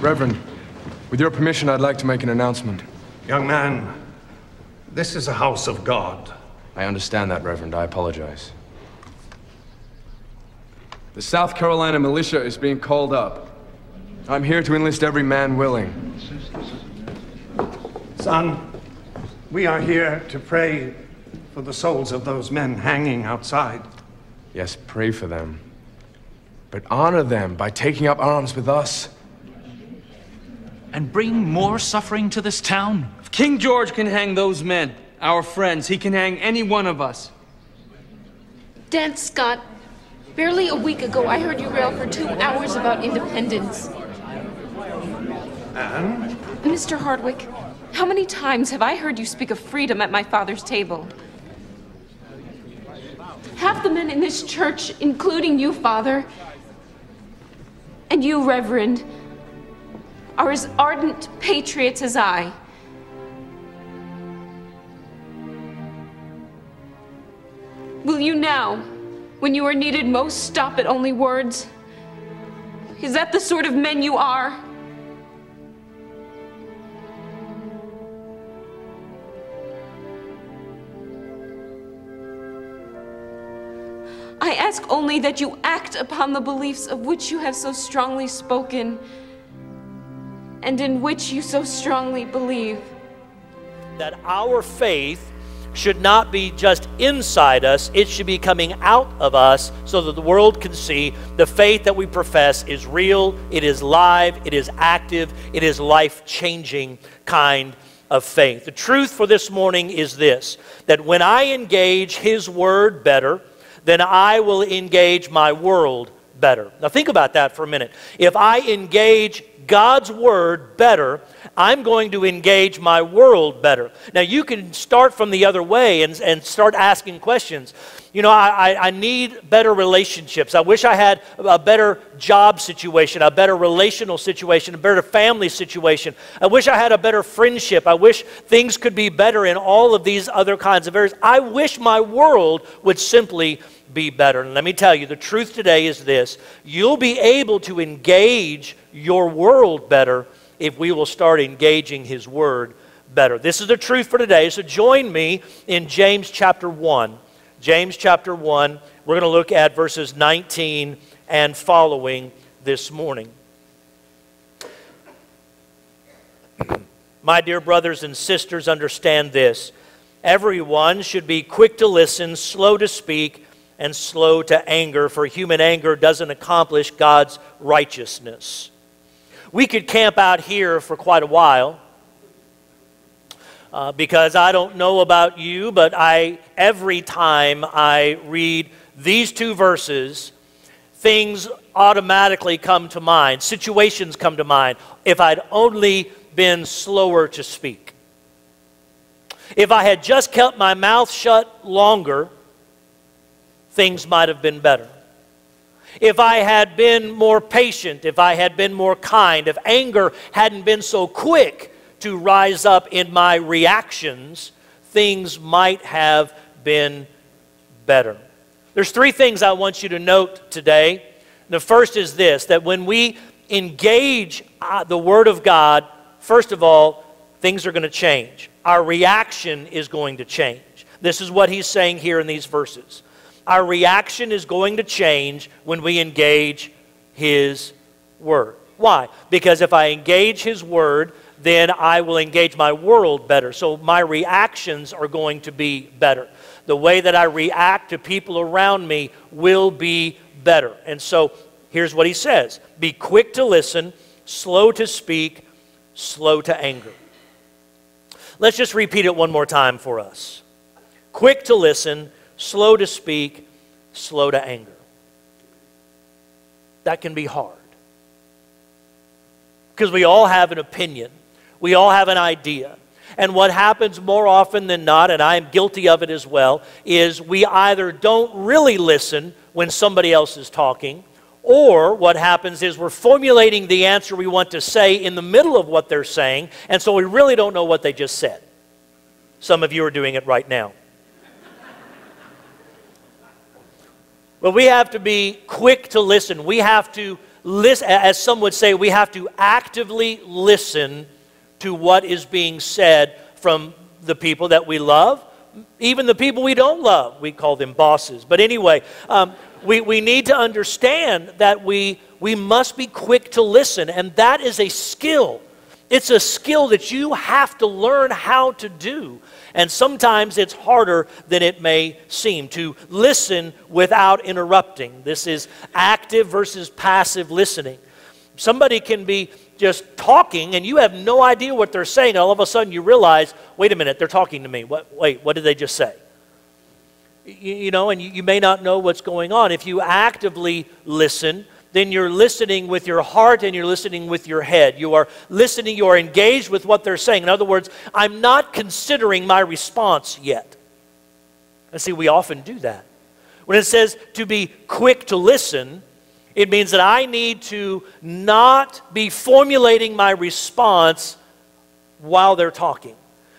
Reverend, with your permission, I'd like to make an announcement. Young man, this is a house of God. I understand that, Reverend. I apologize. The South Carolina militia is being called up. I'm here to enlist every man willing. Son, we are here to pray for the souls of those men hanging outside. Yes, pray for them. But honor them by taking up arms with us. And bring more suffering to this town? If King George can hang those men, our friends, he can hang any one of us. Dan Scott, barely a week ago I heard you rail for two hours about independence. And? Mr. Hardwick, how many times have I heard you speak of freedom at my father's table? Half the men in this church, including you, Father, and you, Reverend, are as ardent patriots as I. Will you now, when you are needed most, stop at only words? Is that the sort of men you are? I ask only that you act upon the beliefs of which you have so strongly spoken and in which you so strongly believe. That our faith should not be just inside us, it should be coming out of us so that the world can see the faith that we profess is real, it is live, it is active, it is life changing kind of faith. The truth for this morning is this that when I engage His Word better, then I will engage my world better. Now, think about that for a minute. If I engage God's Word better, I'm going to engage my world better. Now, you can start from the other way and, and start asking questions. You know, I, I need better relationships. I wish I had a better job situation, a better relational situation, a better family situation. I wish I had a better friendship. I wish things could be better in all of these other kinds of areas. I wish my world would simply be better. And let me tell you, the truth today is this you'll be able to engage your world better if we will start engaging His Word better. This is the truth for today. So join me in James chapter 1. James chapter 1, we're going to look at verses 19 and following this morning. My dear brothers and sisters, understand this. Everyone should be quick to listen, slow to speak, and slow to anger, for human anger doesn't accomplish God's righteousness. We could camp out here for quite a while. Uh, because I don't know about you, but I every time I read these two verses, things automatically come to mind, situations come to mind. If I'd only been slower to speak, if I had just kept my mouth shut longer, things might have been better. If I had been more patient, if I had been more kind, if anger hadn't been so quick to rise up in my reactions, things might have been better. There's three things I want you to note today. The first is this that when we engage uh, the Word of God, first of all, things are going to change. Our reaction is going to change. This is what he's saying here in these verses our reaction is going to change when we engage His Word. Why? Because if I engage His Word, then I will engage my world better. So my reactions are going to be better. The way that I react to people around me will be better. And so here's what he says Be quick to listen, slow to speak, slow to anger. Let's just repeat it one more time for us. Quick to listen, slow to speak, slow to anger. That can be hard. Because we all have an opinion, we all have an idea. And what happens more often than not, and I am guilty of it as well, is we either don't really listen when somebody else is talking, or what happens is we're formulating the answer we want to say in the middle of what they're saying, and so we really don't know what they just said. Some of you are doing it right now. But we have to be quick to listen. We have to listen, as some would say, we have to actively listen to what is being said from the people that we love, even the people we don't love. We call them bosses. But anyway, um, we, we need to understand that we, we must be quick to listen, and that is a skill. It's a skill that you have to learn how to do. And sometimes it's harder than it may seem to listen without interrupting. This is active versus passive listening. Somebody can be just talking and you have no idea what they're saying. All of a sudden you realize, wait a minute, they're talking to me. What, wait, what did they just say? You, you know, and you, you may not know what's going on. If you actively listen, then you're listening with your heart and you're listening with your head. You are listening, you are engaged with what they're saying. In other words, I'm not considering my response yet. And see, we often do that. When it says to be quick to listen, it means that I need to not be formulating my response while they're talking.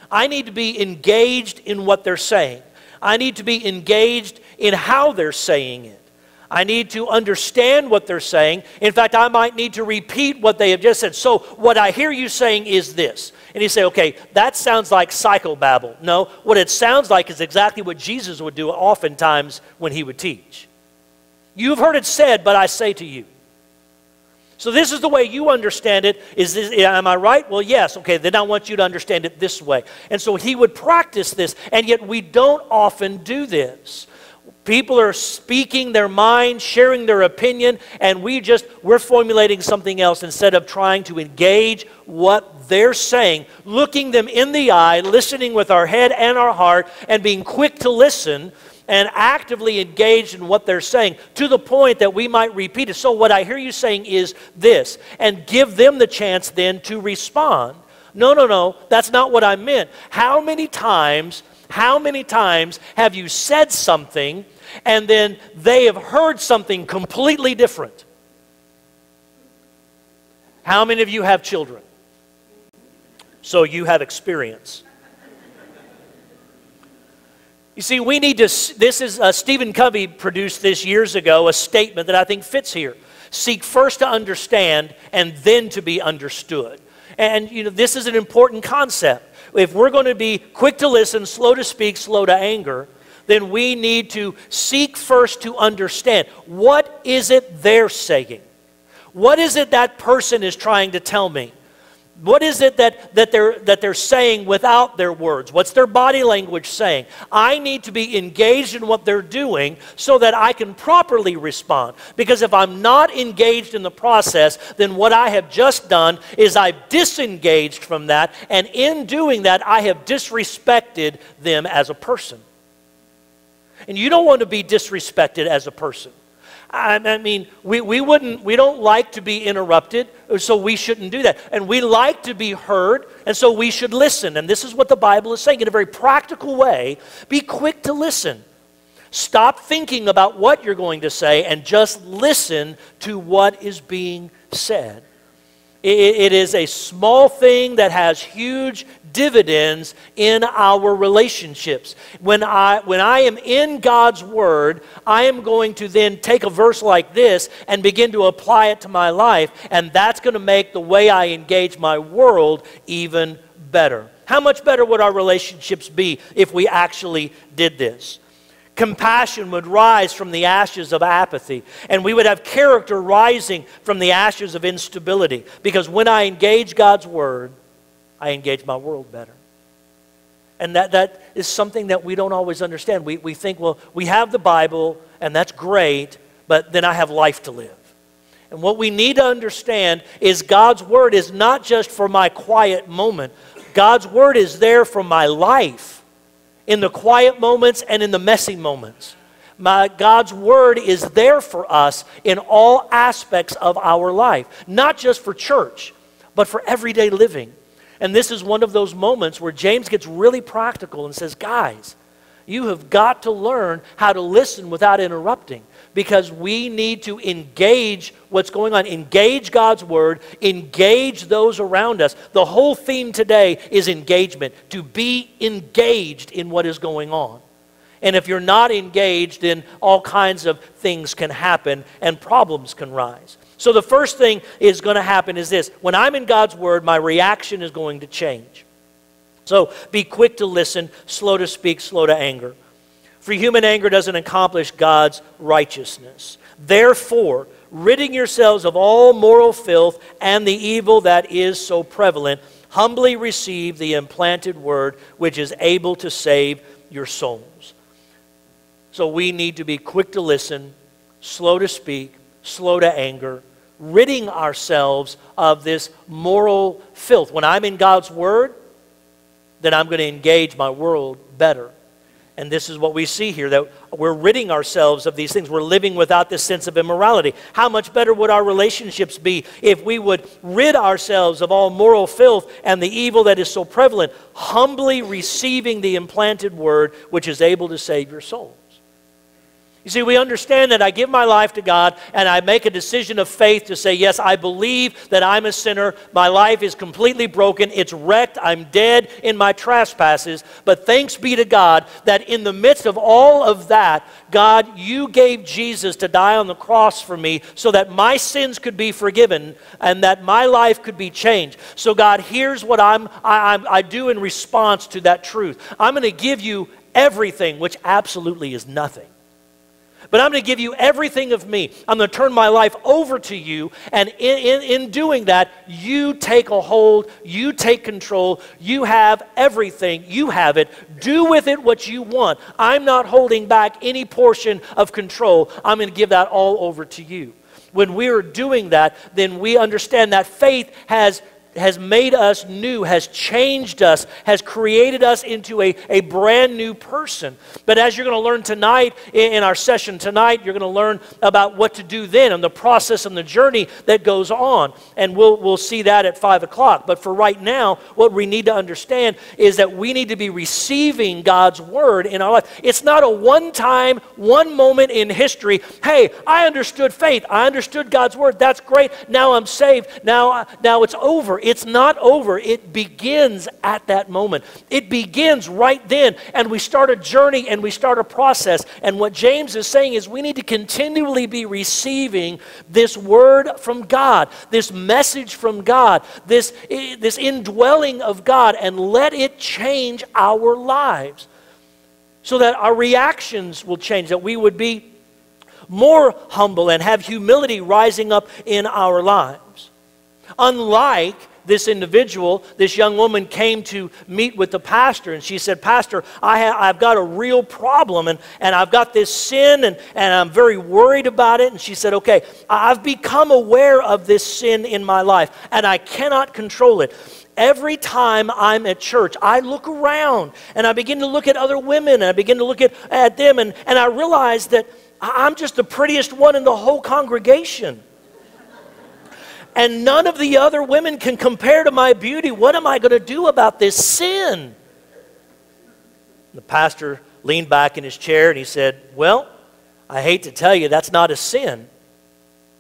I need to be engaged in what they're saying. I need to be engaged in how they're saying it. I need to understand what they're saying. In fact, I might need to repeat what they have just said. So, what I hear you saying is this. And you say, okay, that sounds like psychobabble. No, what it sounds like is exactly what Jesus would do oftentimes when he would teach. You've heard it said, but I say to you. So this is the way you understand it. Is this, am I right? Well, yes. Okay, then I want you to understand it this way. And so he would practice this, and yet we don't often do this. People are speaking their mind, sharing their opinion, and we just we're formulating something else instead of trying to engage what they're saying, looking them in the eye, listening with our head and our heart, and being quick to listen and actively engaged in what they're saying to the point that we might repeat it. So, what I hear you saying is this, and give them the chance then to respond. No, no, no, that's not what I meant. How many times, how many times have you said something and then they have heard something completely different? How many of you have children? So you have experience. You see, we need to, this is, uh, Stephen Covey produced this years ago, a statement that I think fits here. Seek first to understand and then to be understood. And, you know, this is an important concept. If we're going to be quick to listen, slow to speak, slow to anger, then we need to seek first to understand. What is it they're saying? What is it that person is trying to tell me? What is it that, that, they're, that they're saying without their words? What's their body language saying? I need to be engaged in what they're doing so that I can properly respond. Because if I'm not engaged in the process, then what I have just done is I've disengaged from that, and in doing that, I have disrespected them as a person. And you don't want to be disrespected as a person. I mean, we, we wouldn't, we don't like to be interrupted, so we shouldn't do that. And we like to be heard, and so we should listen. And this is what the Bible is saying in a very practical way be quick to listen. Stop thinking about what you're going to say and just listen to what is being said. It is a small thing that has huge dividends in our relationships. When I, when I am in God's Word, I am going to then take a verse like this and begin to apply it to my life, and that's going to make the way I engage my world even better. How much better would our relationships be if we actually did this? Compassion would rise from the ashes of apathy, and we would have character rising from the ashes of instability. Because when I engage God's Word, I engage my world better. And that, that is something that we don't always understand. We, we think, well, we have the Bible, and that's great, but then I have life to live. And what we need to understand is God's Word is not just for my quiet moment, God's Word is there for my life in the quiet moments and in the messy moments. My, God's Word is there for us in all aspects of our life, not just for church, but for everyday living. And this is one of those moments where James gets really practical and says, Guys, you have got to learn how to listen without interrupting because we need to engage what's going on, engage God's word, engage those around us. The whole theme today is engagement, to be engaged in what is going on. And if you're not engaged, then all kinds of things can happen and problems can rise. So the first thing is going to happen is this when I'm in God's Word, my reaction is going to change. So be quick to listen, slow to speak, slow to anger. For human anger doesn't accomplish God's righteousness. Therefore, ridding yourselves of all moral filth and the evil that is so prevalent, humbly receive the implanted word which is able to save your souls. So we need to be quick to listen, slow to speak, slow to anger, ridding ourselves of this moral filth. When I'm in God's word, then I'm going to engage my world better. And this is what we see here that we're ridding ourselves of these things. We're living without this sense of immorality. How much better would our relationships be if we would rid ourselves of all moral filth and the evil that is so prevalent, humbly receiving the implanted word which is able to save your soul? You see, we understand that I give my life to God and I make a decision of faith to say, Yes, I believe that I'm a sinner. My life is completely broken. It's wrecked. I'm dead in my trespasses. But thanks be to God that in the midst of all of that, God, you gave Jesus to die on the cross for me so that my sins could be forgiven and that my life could be changed. So, God, here's what I'm, I, I do in response to that truth I'm going to give you everything, which absolutely is nothing. But I'm going to give you everything of me. I'm going to turn my life over to you. And in, in, in, doing that, you take a hold, you take control, you have everything, you have it. Do with it what you want. I'm not holding back any portion of control. I'm going to give that all over to you. When we are doing that, then we understand that faith has has made us new, has changed us, has created us into a, a brand new person. But as you're going to learn tonight in, in our session tonight, you're going to learn about what to do then and the process and the journey that goes on. And we'll, we'll see that at 5 o'clock. But for right now, what we need to understand is that we need to be receiving God's word in our life. It's not a one time, one moment in history. Hey, I understood faith. I understood God's word. That's great. Now I'm saved. Now, now it's over. It's not over. It begins at that moment. It begins right then. And we start a journey and we start a process. And what James is saying is we need to continually be receiving this word from God, this message from God, this, eh, this indwelling of God, and let it change our lives so that our reactions will change, that we would be more humble and have humility rising up in our lives. Unlike this individual, this young woman came to meet with the pastor and she said, Pastor, I ha- I've got a real problem and, and I've got this sin and, and I'm very worried about it. And she said, Okay, I've become aware of this sin in my life and I cannot control it every time I'm at church, I look around and I begin to look at other women and I begin to look at, at them and, and I realize that I'm just the prettiest one in the whole congregation and none of the other women can compare to my beauty. What am I going to do about this sin? The pastor leaned back in his chair and he said, Well, I hate to tell you, that's not a sin,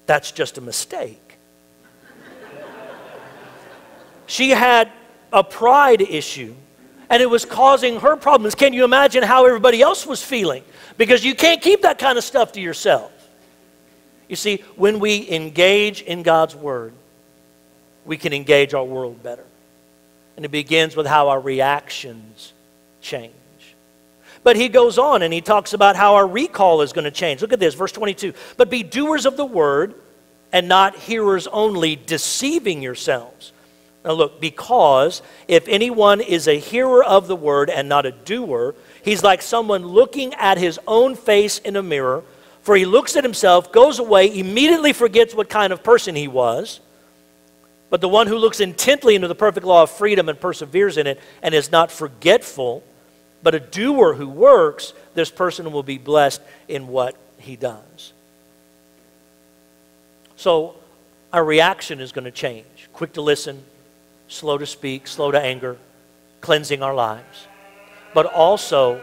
that's just a mistake. she had a pride issue and it was causing her problems. Can you imagine how everybody else was feeling? Because you can't keep that kind of stuff to yourself. You see, when we engage in God's Word, we can engage our world better. And it begins with how our reactions change. But he goes on and he talks about how our recall is going to change. Look at this, verse 22. But be doers of the word and not hearers only, deceiving yourselves. Now, look, because if anyone is a hearer of the word and not a doer, he's like someone looking at his own face in a mirror for he looks at himself, goes away, immediately forgets what kind of person he was. But the one who looks intently into the perfect law of freedom and perseveres in it and is not forgetful, but a doer who works, this person will be blessed in what he does. So our reaction is going to change. Quick to listen, slow to speak, slow to anger, cleansing our lives. But also,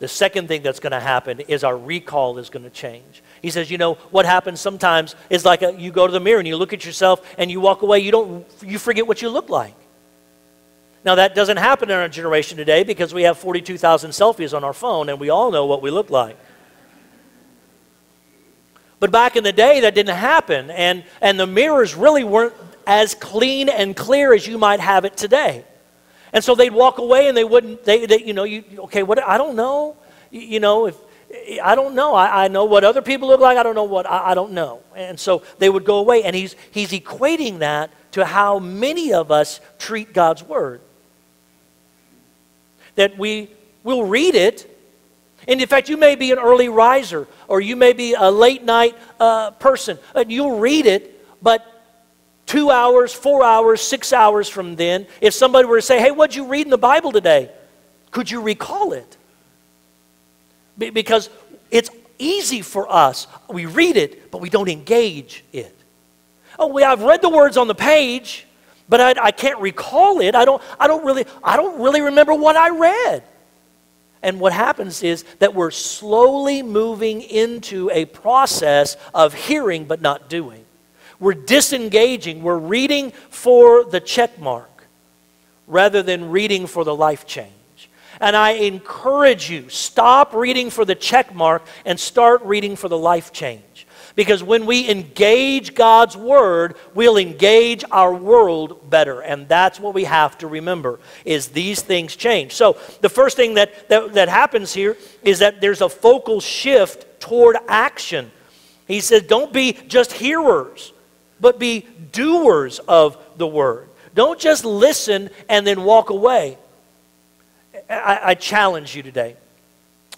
the second thing that's going to happen is our recall is going to change. He says, you know, what happens sometimes is like a, you go to the mirror and you look at yourself and you walk away, you don't you forget what you look like. Now, that doesn't happen in our generation today because we have 42,000 selfies on our phone and we all know what we look like. But back in the day, that didn't happen, and, and the mirrors really weren't as clean and clear as you might have it today. And so they'd walk away and they wouldn't, they, they you know, you, okay, what, I don't know. You, you know, if, I don't know. I, I, know what other people look like. I don't know what, I, I don't know. And so they would go away, and he's, he's equating that to how many of us treat God's Word. That we will read it, and in fact, you may be an early riser or you may be a late night uh, person, and you'll read it, but two hours, four hours, six hours from then, if somebody were to say, Hey, what'd you read in the Bible today? Could you recall it? Be- because it's easy for us. We read it, but we don't engage it. Oh, well, I've read the words on the page, but I, I can't recall it. I don't, I, don't really, I don't really remember what I read. And what happens is that we're slowly moving into a process of hearing but not doing. We're disengaging. We're reading for the check mark rather than reading for the life change. And I encourage you, stop reading for the check mark and start reading for the life change. Because when we engage God's Word, we'll engage our world better. And that's what we have to remember, is these things change. So the first thing that, that, that happens here is that there's a focal shift toward action. He says, don't be just hearers, but be doers of the Word. Don't just listen and then walk away. I, I challenge you today.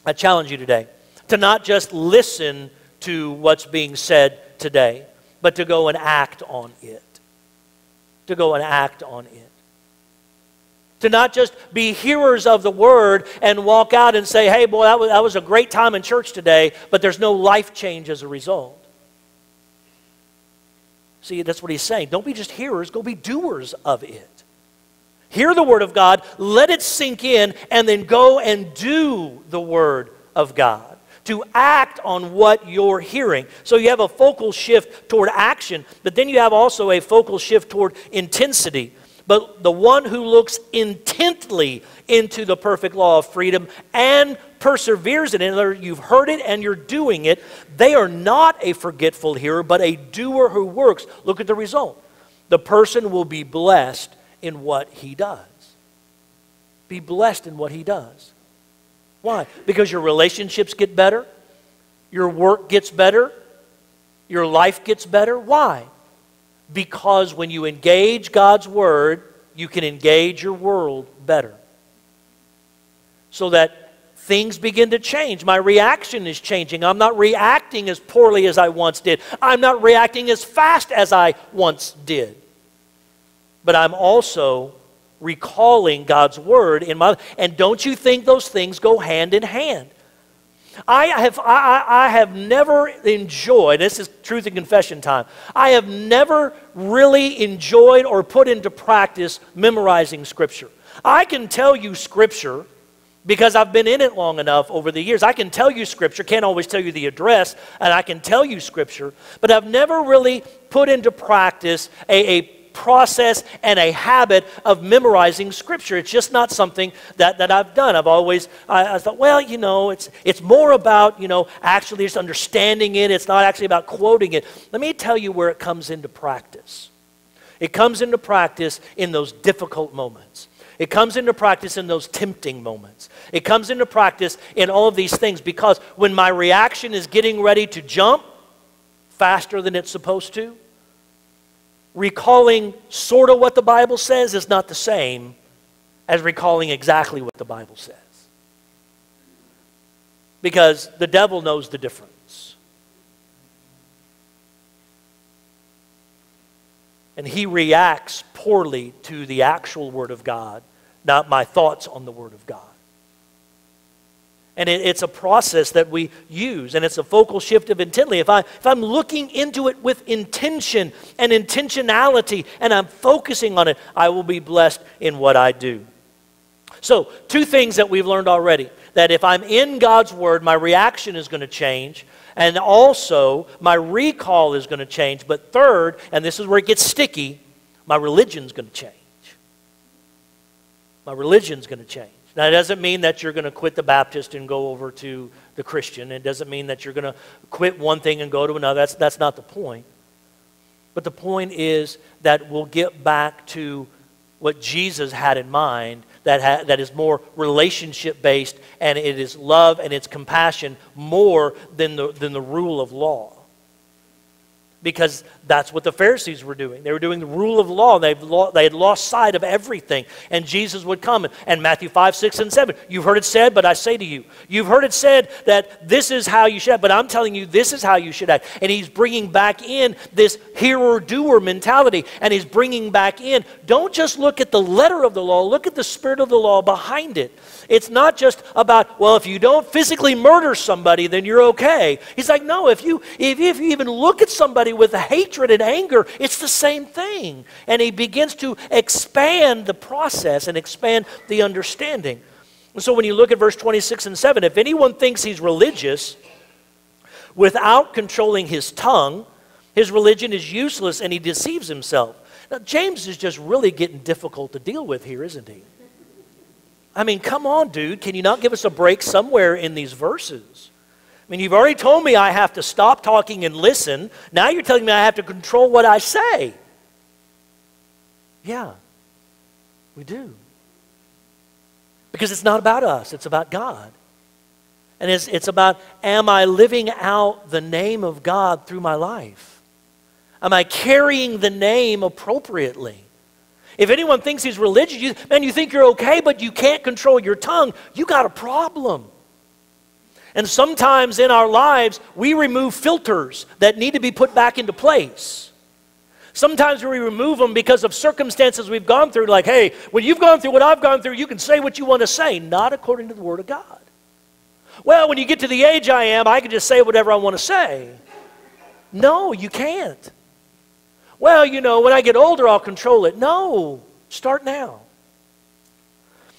I challenge you today to not just listen to what's being said today, but to go and act on it. To go and act on it. To not just be hearers of the word and walk out and say, hey, boy, that was, that was a great time in church today, but there's no life change as a result. See, that's what he's saying. Don't be just hearers, go be doers of it. Hear the word of God, let it sink in, and then go and do the word of God to act on what you're hearing. So you have a focal shift toward action, but then you have also a focal shift toward intensity. But the one who looks intently into the perfect law of freedom and perseveres in it, you've heard it and you're doing it, they are not a forgetful hearer, but a doer who works. Look at the result. The person will be blessed in what he does. Be blessed in what he does. Why? Because your relationships get better, your work gets better, your life gets better. Why? Because when you engage God's Word, you can engage your world better. So that things begin to change. My reaction is changing. I'm not reacting as poorly as I once did. I'm not reacting as fast as I once did. But I'm also recalling God's word in my and don't you think those things go hand in hand? I have, I, I have never enjoyed, this is truth and confession time, I have never really enjoyed or put into practice memorizing Scripture. I can tell you Scripture because I've been in it long enough over the years. I can tell you Scripture, can't always tell you the address, and I can tell you Scripture, but I've never really put into practice a, a process and a habit of memorizing Scripture. It's just not something that, that I've done. I've always, I, I thought, well, you know, it's, it's more about, you know, actually just understanding it. It's not actually about quoting it. Let me tell you where it comes into practice. It comes into practice in those difficult moments. It comes into practice in those tempting moments. It comes into practice in all of these things because when my reaction is getting ready to jump faster than it's supposed to, recalling sort of what the Bible says is not the same as recalling exactly what the Bible says. Because the devil knows the difference. And he reacts poorly to the actual Word of God, not my thoughts on the Word of God. And it, it's a process that we use, and it's a focal shift of intently. If, I, if I'm looking into it with intention and intentionality, and I'm focusing on it, I will be blessed in what I do. So, two things that we've learned already that if I'm in God's Word, my reaction is going to change, and also my recall is going to change. But third, and this is where it gets sticky, my religion is going to change. My religion's going to change. Now, it doesn't mean that you're going to quit the Baptist and go over to the Christian. It doesn't mean that you're going to quit one thing and go to another. That's, that's not the point. But the point is that we'll get back to what Jesus had in mind that, ha- that is more relationship based and it is love and it's compassion more than the, than the rule of law because that's what the Pharisees were doing. They were doing the rule of law. They've lo- they had lost sight of everything. And Jesus would come. And Matthew 5, 6, and 7. You've heard it said, but I say to you. You've heard it said that this is how you should act, but I'm telling you this is how you should act. And he's bringing back in this hearer doer mentality. And he's bringing back in, don't just look at the letter of the law, look at the spirit of the law behind it. It's not just about, well, if you don't physically murder somebody, then you're okay. He's like, no, if you, if, if you even look at somebody with hatred and anger, it's the same thing. And he begins to expand the process and expand the understanding. And so when you look at verse 26 and 7, if anyone thinks he's religious without controlling his tongue, his religion is useless and he deceives himself. Now, James is just really getting difficult to deal with here, isn't he? I mean, come on, dude. Can you not give us a break somewhere in these verses? I mean, you've already told me I have to stop talking and listen. Now you're telling me I have to control what I say. Yeah, we do. Because it's not about us, it's about God. And it's, it's about am I living out the name of God through my life? Am I carrying the name appropriately? If anyone thinks he's religious, you, man, you think you're okay, but you can't control your tongue, you got a problem. And sometimes in our lives, we remove filters that need to be put back into place. Sometimes we remove them because of circumstances we've gone through, like, hey, when you've gone through what I've gone through, you can say what you want to say, not according to the Word of God. Well, when you get to the age I am, I can just say whatever I want to say. No, you can't. Well, you know, when I get older, I'll control it. No, start now.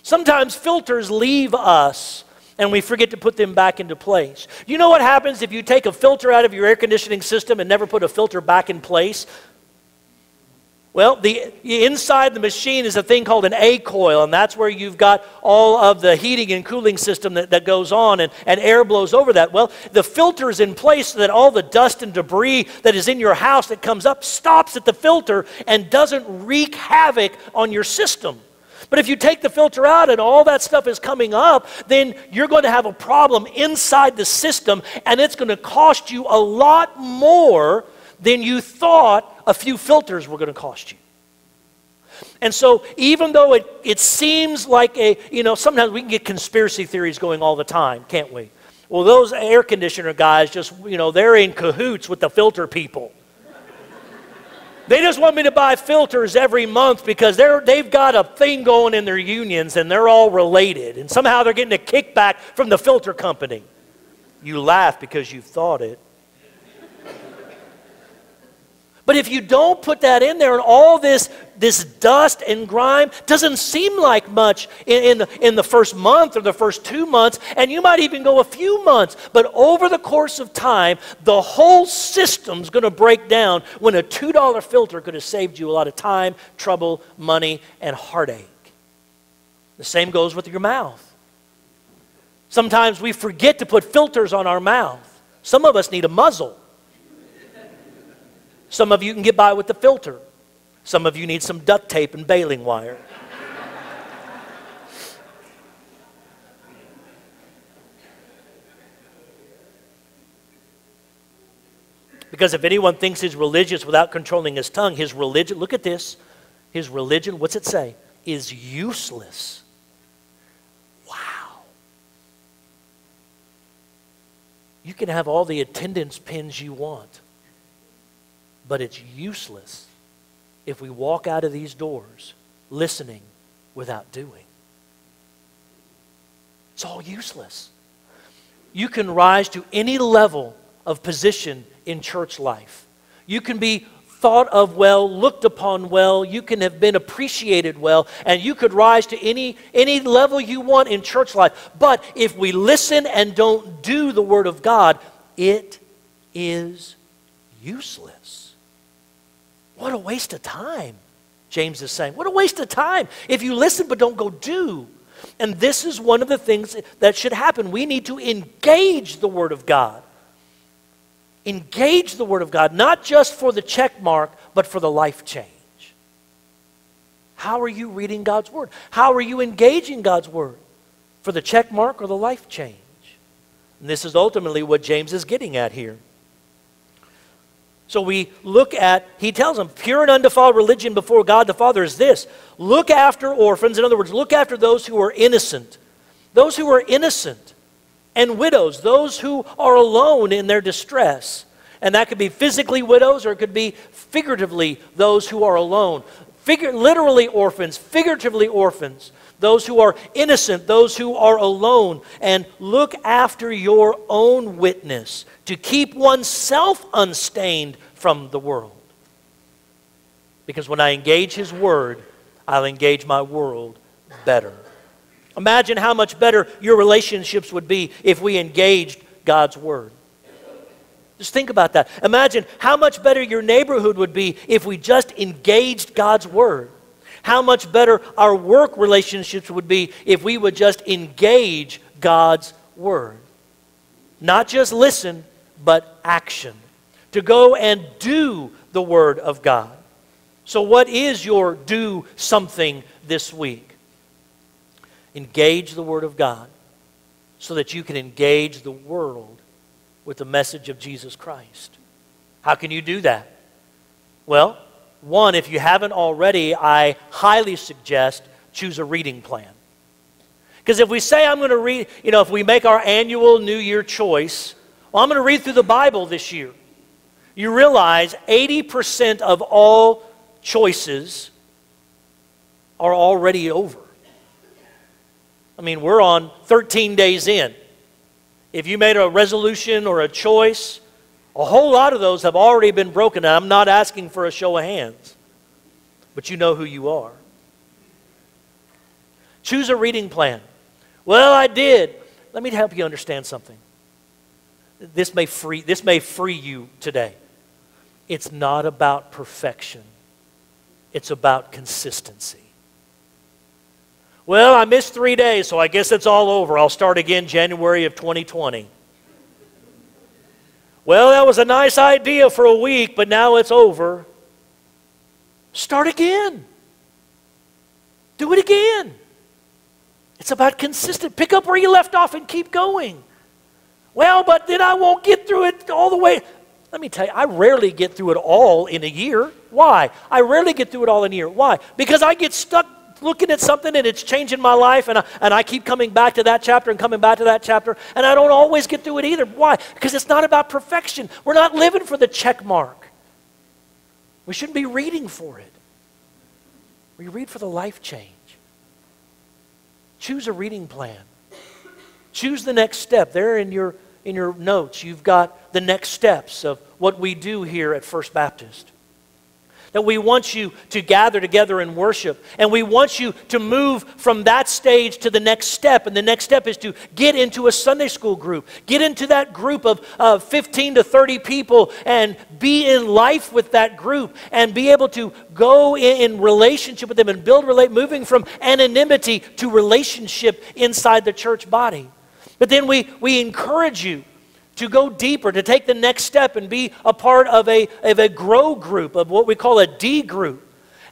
Sometimes filters leave us and we forget to put them back into place. You know what happens if you take a filter out of your air conditioning system and never put a filter back in place? Well, the inside the machine is a thing called an A coil, and that's where you've got all of the heating and cooling system that, that goes on, and, and air blows over that. Well, the filter is in place so that all the dust and debris that is in your house that comes up stops at the filter and doesn't wreak havoc on your system. But if you take the filter out and all that stuff is coming up, then you're going to have a problem inside the system, and it's going to cost you a lot more than you thought a few filters were going to cost you. And so, even though it, it seems like a, you know, sometimes we can get conspiracy theories going all the time, can't we? Well, those air conditioner guys just, you know, they're in cahoots with the filter people. They just want me to buy filters every month because they're, they've got a thing going in their unions and they're all related. And somehow they're getting a kickback from the filter company. You laugh because you thought it. But if you don't put that in there and all this, this dust and grime doesn't seem like much in, in, the, in the first month or the first two months, and you might even go a few months, but over the course of time, the whole system's going to break down when a $2 filter could have saved you a lot of time, trouble, money, and heartache. The same goes with your mouth. Sometimes we forget to put filters on our mouth. Some of us need a muzzle. Some of you can get by with the filter. Some of you need some duct tape and baling wire. Because if anyone thinks he's religious without controlling his tongue, his religion, look at this, his religion, what's it say? Is useless. Wow. You can have all the attendance pins you want. But it's useless if we walk out of these doors listening without doing. It's all useless. You can rise to any level of position in church life. You can be thought of well, looked upon well, you can have been appreciated well, and you could rise to any, any level you want in church life. But if we listen and don't do the Word of God, it is useless. What a waste of time. James is saying. What a waste of time if you listen but don't go do. And this is one of the things that should happen. We need to engage the Word of God. Engage the Word of God, not just for the check mark, but for the life change. How are you reading God's Word? How are you engaging God's Word? For the check mark or the life change? And this is ultimately what James is getting at here. So we look at, he tells them, pure and undefiled religion before God the Father is this look after orphans. In other words, look after those who are innocent. Those who are innocent and widows, those who are alone in their distress. And that could be physically widows or it could be figuratively those who are alone. Figur- literally orphans, figuratively orphans, those who are innocent, those who are alone. And look after your own witness to keep oneself unstained from the world. Because when I engage His Word, I'll engage my world better. Imagine how much better your relationships would be if we engaged God's Word. Just think about that. Imagine how much better your neighborhood would be if we just engaged God's Word. How much better our work relationships would be if we would just engage God's Word. Not just listen, but action. To go and do the Word of God. So, what is your do something this week? Engage the Word of God so that you can engage the world with the message of Jesus Christ. How can you do that? Well, one, if you haven't already, I highly suggest choose a reading plan. Because if we say I'm going to read, you know, if we make our annual New Year choice, well, I'm going to read through the Bible this year. You realize 80% of all choices are already over. I mean, we're on 13 days in. If you made a resolution or a choice, a whole lot of those have already been broken. And I'm not asking for a show of hands, but you know who you are. Choose a reading plan. Well, I did. Let me help you understand something. This may free, this may free you today. It's not about perfection, it's about consistency. Well, I missed three days, so I guess it's all over. I'll start again January of 2020. Well, that was a nice idea for a week, but now it's over. Start again. Do it again. It's about consistent. Pick up where you left off and keep going. Well, but then I won't get through it all the way. Let me tell you, I rarely get through it all in a year. Why? I rarely get through it all in a year. Why? Because I get stuck looking at something and it's changing my life, and I, and I keep coming back to that chapter and coming back to that chapter, and I don't always get through it either. Why? Because it's not about perfection. We're not living for the check mark. We shouldn't be reading for it. We read for the life change. Choose a reading plan. Choose the next step. There in your in your notes, you've got the next steps of what we do here at First Baptist. That we want you to gather together and worship. And we want you to move from that stage to the next step. And the next step is to get into a Sunday school group. Get into that group of uh, 15 to 30 people and be in life with that group and be able to go in, in relationship with them and build relate, moving from anonymity to relationship inside the church body. But then we, we encourage you to go deeper, to take the next step and be a part of a, of a grow group, of what we call a D group.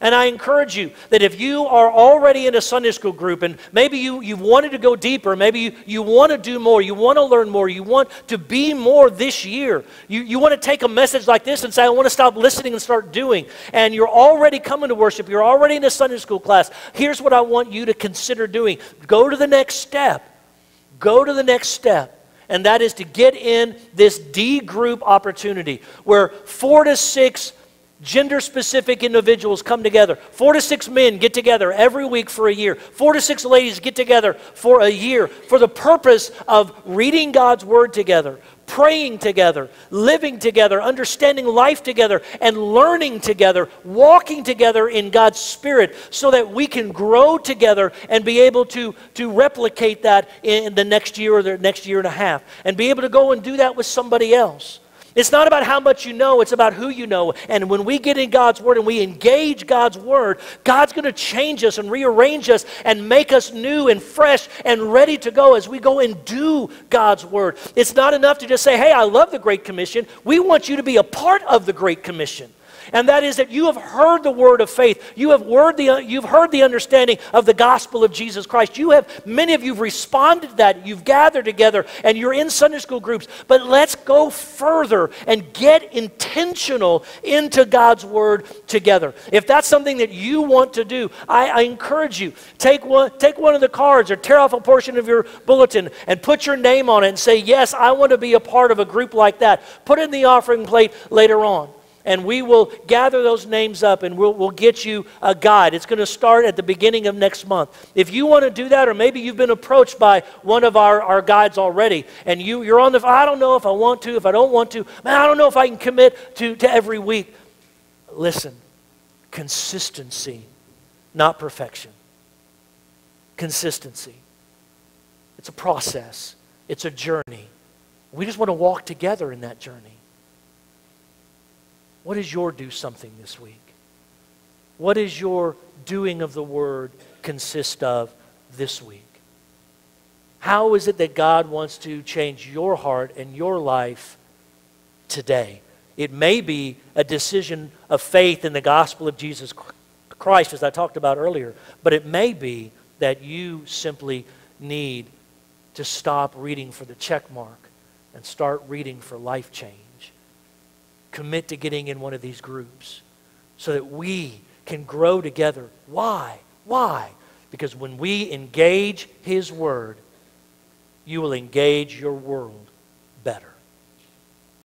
And I encourage you that if you are already in a Sunday school group and maybe you, you've wanted to go deeper, maybe you, you want to do more, you want to learn more, you want to be more this year, you, you want to take a message like this and say, I want to stop listening and start doing, and you're already coming to worship, you're already in a Sunday school class, here's what I want you to consider doing go to the next step. Go to the next step, and that is to get in this D group opportunity where four to six gender specific individuals come together. Four to six men get together every week for a year. Four to six ladies get together for a year for the purpose of reading God's Word together, praying together, living together, understanding life together, and learning together, walking together in God's Spirit so that we can grow together and be able to, to replicate that in the next year or the next year and a half and be able to go and do that with somebody else. It's not about how much you know, it's about who you know. And when we get in God's Word and we engage God's Word, God's going to change us and rearrange us and make us new and fresh and ready to go as we go and do God's Word. It's not enough to just say, hey, I love the Great Commission. We want you to be a part of the Great Commission and that is that you have heard the word of faith. You have, word the, you've heard the understanding of the gospel of Jesus Christ. You have, many of you have responded to that. You've gathered together and you're in Sunday school groups. But let's go further and get intentional into God's word together. If that's something that you want to do, I, I encourage you, take one, take one of the cards or tear off a portion of your bulletin and put your name on it and say, Yes, I want to be a part of a group like that. Put it in the offering plate later on and we will gather those names up and we'll, we'll get you a guide. It's going to start at the beginning of next month. If you want to do that, or maybe you've been approached by one of our, our guides already, and you, you're on the, I don't know if I want to, if I don't want to, man, I don't know if I can commit to, to every week. Listen, consistency, not perfection. Consistency. It's a process, it's a journey. We just want to walk together in that journey. What is your do something this week? What is your doing of the word consist of this week? How is it that God wants to change your heart and your life today? It may be a decision of faith in the gospel of Jesus Christ, as I talked about earlier, but it may be that you simply need to stop reading for the check mark and start reading for life change commit to getting in one of these groups so that we can grow together. Why? Why? Because when we engage His Word, you will engage your world.